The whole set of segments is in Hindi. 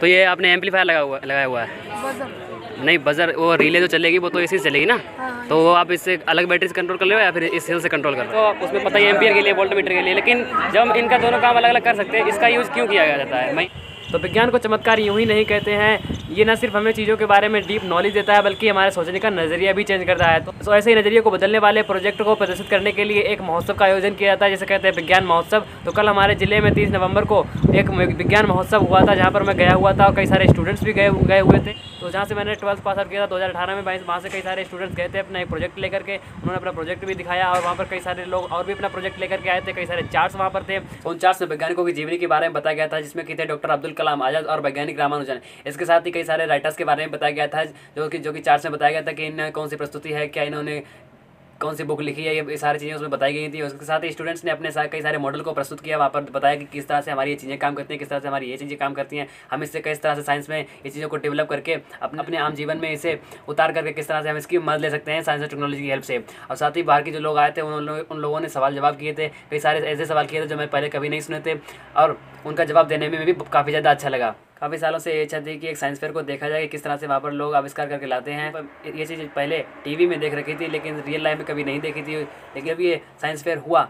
तो ये आपने एम्पलीफायर लगा हुआ लगाया हुआ है? बजर नहीं बजर वो रिले जो चलेगी वो तो इसी से चलेगी ना? हाँ हाँ तो वो आप इससे अलग बैटरी से कंट्रोल कर रहे हो या फिर इस सेल से कंट्रोल कर रहे हो? तो उसमें पता ही एम्पियर के लिए वोल्टमीटर के लिए लेकिन जब इनका दोनों काम अलग अलग कर सकते हैं इसका यूज़ क्यों किया जाता है? मैं तो विज्ञान को चमत्कार यूँ ही नहीं कहते हैं। ये न सिर्फ़ हमें चीज़ों के बारे में डीप नॉलेज देता है, बल्कि हमारे सोचने का नज़रिया भी चेंज करता है। तो ऐसे ही नज़रिए को बदलने वाले प्रोजेक्ट को प्रदर्शित करने के लिए एक महोत्सव का आयोजन किया जाता है, जिसे कहते हैं विज्ञान महोत्सव। तो कल हमारे ज़िले में तीस नवंबर को एक विज्ञान महोत्सव हुआ था, जहाँ पर मैं गया हुआ था और कई सारे स्टूडेंट्स भी गए गए हुए थे। तो जहाँ से मैंने ट्वेल्थ पास आउट किया था, दो हज़ार अठारह में बाईस, वहाँ से कई सारे स्टूडेंट्स गए थे अपना एक प्रोजेक्ट लेकर के। उन्होंने अपना प्रोजेक्ट भी दिखाया और वहाँ पर कई सारे लोग और भी अपना प्रोजेक्ट लेकर के आए थे, कई सारे चार्ट्स वहाँ पर थे। उन चार्ट्स में वैज्ञानिकों की जीवनी के बारे में बताया गया था, जिसमें कि थे डॉक्टर अब्दुल कलाम, आज़ाद और वैज्ञानिक रामानुजन। इसके साथ ही कई सारे राइटर्स के बारे में बताया गया था, जो कि जो कि चार्ट में बताया गया था कि इन कौन सी प्रस्तुति है, क्या इन्होंने कौन सी बुक लिखी है, ये सारी चीज़ें उसमें बताई गई थी। उसके साथ ही स्टूडेंट्स ने अपने साथ कई सारे मॉडल को प्रस्तुत किया। वहाँ पर बताया कि किस तरह से हमारी ये चीज़ें काम करती हैं, किस तरह से हमारी ये चीज़ें काम करती हैं। हम इससे किस तरह से साइंस में ये चीज़ों को डेवलप करके अपने अपने आम जीवन में इसे उतार करके किस तरह से हम इसकी मदद ले सकते हैं साइंस और टेक्नोलॉजी की हेल्प से। और साथ ही बाहर के जो लोग आए थे उन लोग उन लोगों ने सवाल जवाब किए थे। कई सारे ऐसे सवाल किए थे जो मैं पहले कभी नहीं सुने थे। और उनका जवाब देने में भी काफ़ी ज़्यादा अच्छा लगा। काफ़ी सालों से ये इच्छा थी कि एक साइंस फेयर को देखा जाए कि किस तरह से वहाँ पर लोग आविष्कार करके लाते हैं। ये चीज़ पहले टीवी में देख रखी थी लेकिन रियल लाइफ में कभी नहीं देखी थी। लेकिन अभी ये साइंस फेयर हुआ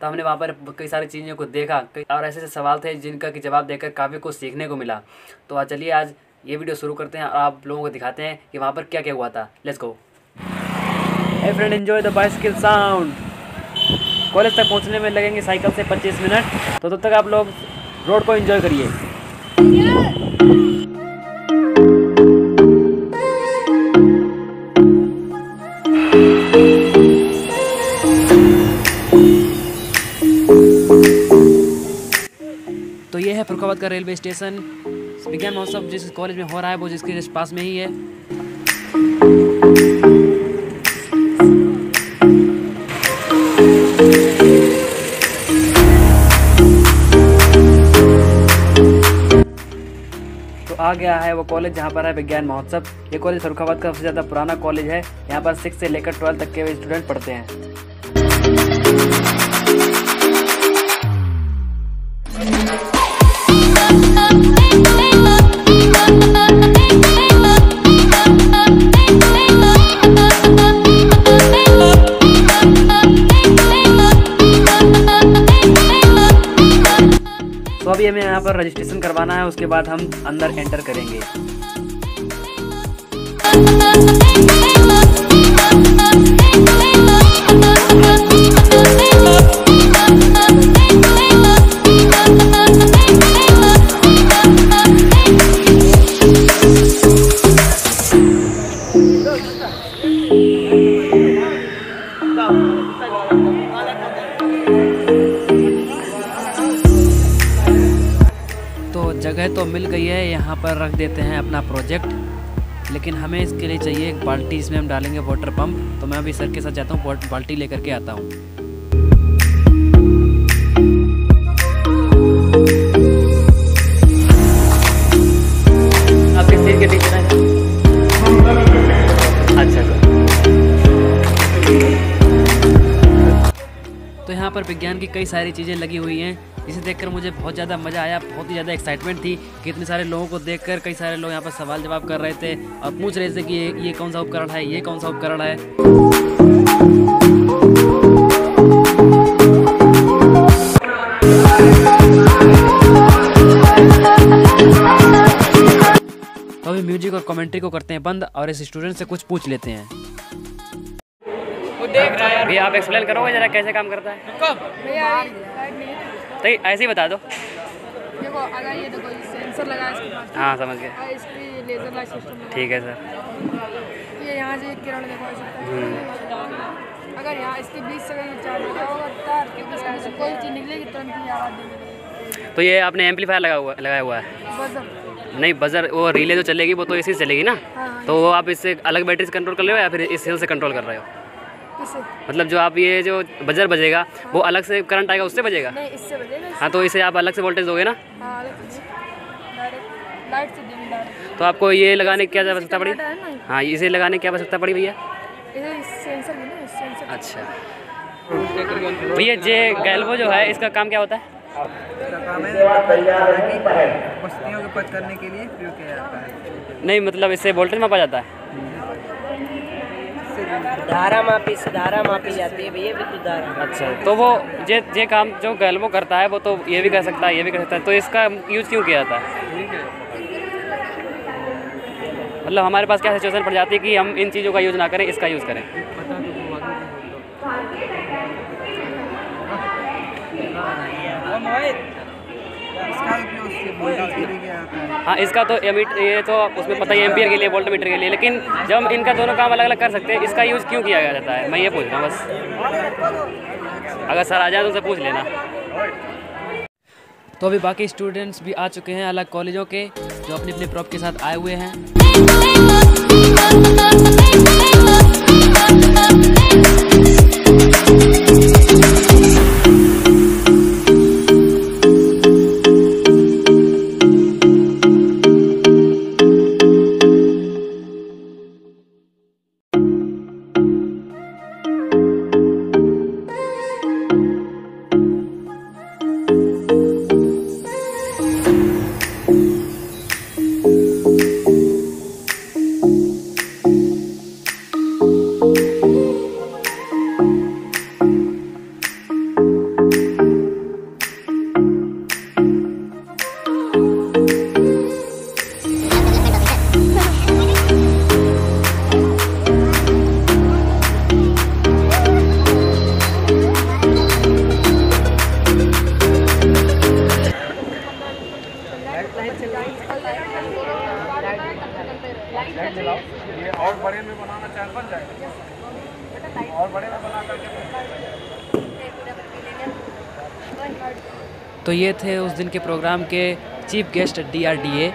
तो हमने वहाँ पर कई सारी चीज़ों को देखा। कई और ऐसे ऐसे सवाल थे जिनका कि जवाब देकर काफ़ी कुछ सीखने को मिला। तो आज चलिए आज ये वीडियो शुरू करते हैं और आप लोगों को दिखाते हैं कि वहाँ पर क्या क्या हुआ था। Let's go a friend enjoy the bicycle sound college तक पहुँचने में लगेंगे साइकिल से 25 मिनट। तो तब तो तक आप लोग रोड को एंजॉय करिए। ये का रेलवे स्टेशन। विज्ञान महोत्सव जिस कॉलेज में हो रहा है, वो जिसके जस्ट पास में ही है। तो आ गया है वो कॉलेज जहाँ पर है विज्ञान महोत्सव। ये कॉलेज फरुखाबाद का सबसे ज़्यादा पुराना कॉलेज है। यहाँ पर सिक्स से लेकर ट्वेल्थ तक के स्टूडेंट पढ़ते हैं। तो अभी हमें यहाँ पर रजिस्ट्रेशन करवाना है उसके बाद हम अंदर एंटर करेंगे। जगह तो मिल गई है, यहाँ पर रख देते हैं अपना प्रोजेक्ट लेकिन हमें इसके लिए चाहिए एक बाल्टी, इसमें हम डालेंगे वाटर पंप तो मैं अभी सर के साथ जाता हूँ बाल्टी लेकर के आता हूँ। विज्ञान की कई सारी चीज़ें लगी हुई हैं, जिसे देखकर मुझे बहुत ज़्यादा मज़ा आया, बहुत ही ज़्यादा एक्साइटमेंट थी कि इतने सारे लोगों को देखकर कई सारे लोग यहाँ पर सवाल जवाब कर रहे थे और पूछ रहे थे कि ये ये कौन सा उपकरण है, ये कौन सा उपकरण है। तो अभी म्यूज़िक और कमेंट्री को करते हैं बंद और इस स्टूडेंट से कुछ पूछ लेते हैं। भैया आप एक्सप्लेन करोगे जरा कैसे काम करता है? भैया नहीं तो ऐसे ही बता दो। देखो अगर ये देखो सेंसर लगा है इसके पास हाँ समझ इसकी लेजर लाइट सिस्टम ठीक है सर ये यहाँ से किरण देखो अगर यहाँ इसके बीच से चार्ज होगा तार के बीच में से कोई चीज़ निकलेगी तुरंत ही आवाज़ देगी। तो ये आपने एम्पलीफायर लगा हुआ लगाया हुआ है? बजर नहीं बजर वो रिले जो चलेगी वो तो इसी से चलेगी ना? हाँ हाँ। तो वो आप इससे अलग बैटरी से कंट्रोल कर रहे हो या फिर इस सेल से कंट्रोल कर रहे हो? मतलब जो आप ये जो बजर बजेगा हाँ। वो अलग से करंट आएगा उससे बजेगा? नहीं इससे बजेगा हाँ तो इसे आप अलग से वोल्टेज दोगे ना? हाँ तो आपको ये लगाने की क्या आवश्यकता पड़ी? हाँ इसे लगाने की आवश्यकता पड़ी भैया? अच्छा। भैया जे गैल्वो जो है इसका काम क्या होता है? है बस्तियों के पद करने के लिए प्रयोग किया जाता है। नहीं मतलब इससे वोल्टेज मापा जाता है। धारा मापी से धारा मापी जाती है भैया विद्युत धारा अच्छा तो वो जे जे काम जो गैल वो करता है वो तो ये भी कर सकता है ये भी कर सकता है तो इसका यूज़ क्यों किया जाता है? मतलब हमारे पास क्या सिचुएशन पड़ जाती है कि हम इन चीज़ों का यूज़ ना करें इसका यूज़ करें? इसका है, इसका तो ये तो उसमें पता ही एम्पियर के लिए वोल्ट मीटर के लिए, लेकिन जब हम इनका दोनों काम अलग अलग कर सकते हैं, इसका यूज़ क्यों किया जाता है? मैं ये पूछ रहा हूँ, बस। अगर सर आ जाए तो उनसे पूछ लेना। तो अभी बाकी स्टूडेंट्स भी आ चुके हैं अलग कॉलेजों के, जो अपने अपने प्रॉप के साथ आए हुए हैं। बड़े में बनाना चाहे बन जाएगा और बड़े में बना करके तो ये थे उस दिन के प्रोग्राम के चीफ गेस्ट डीआरडीए।